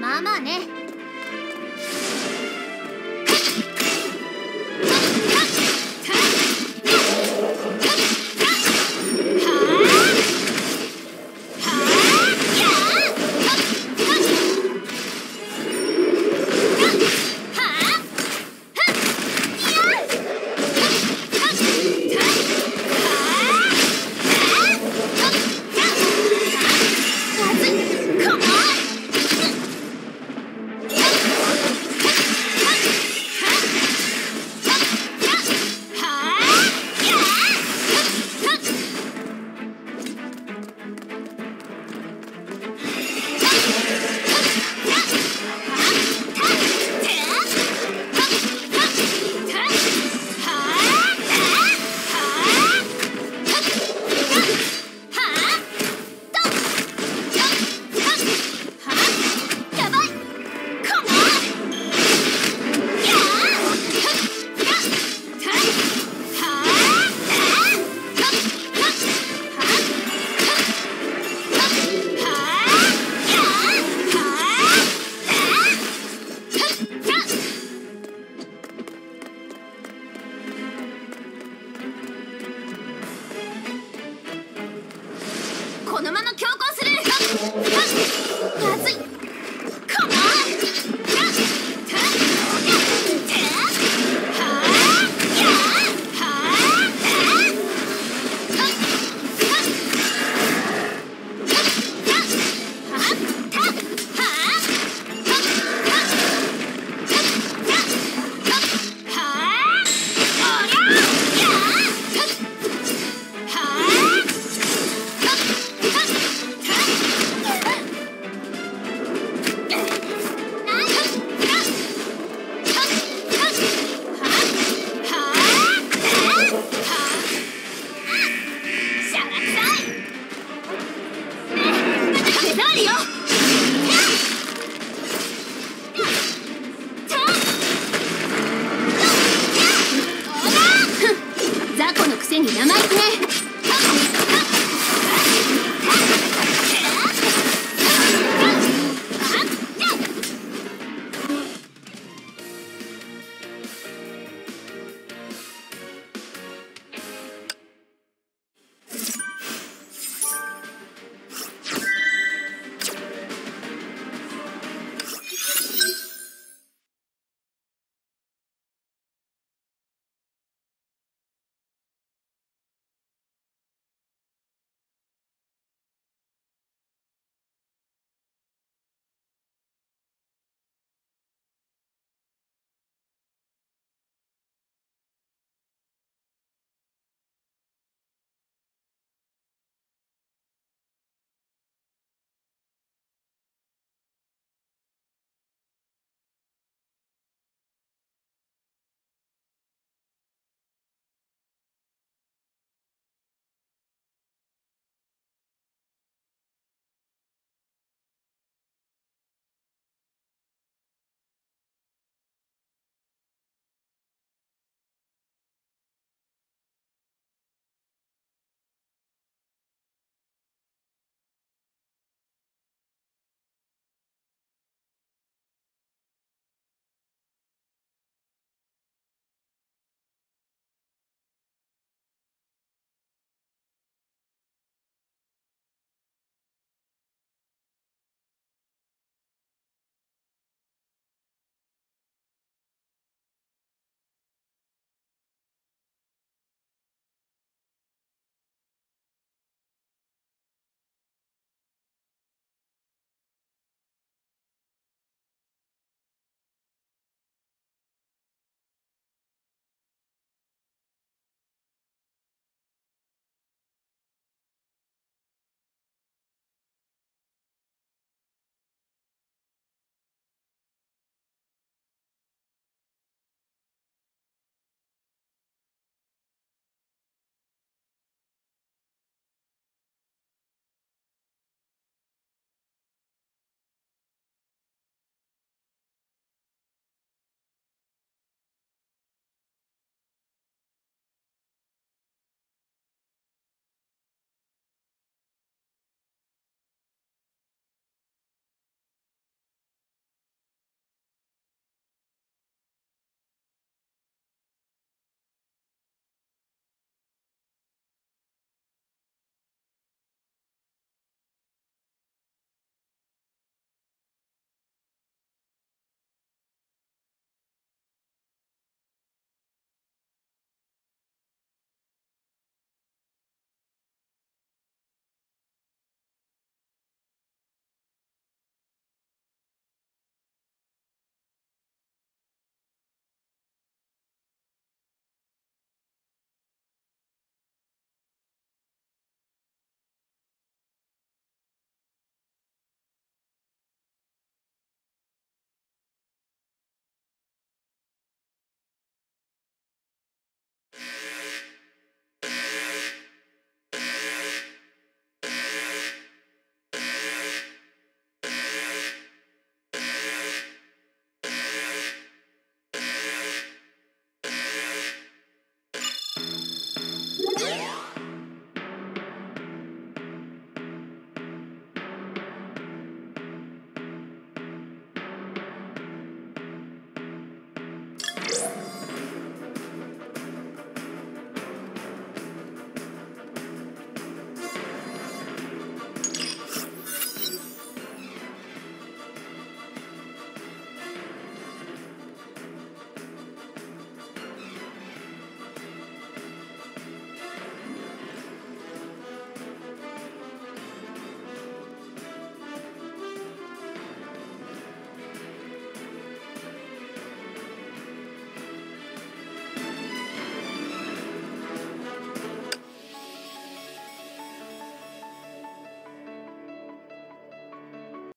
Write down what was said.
まあまあね。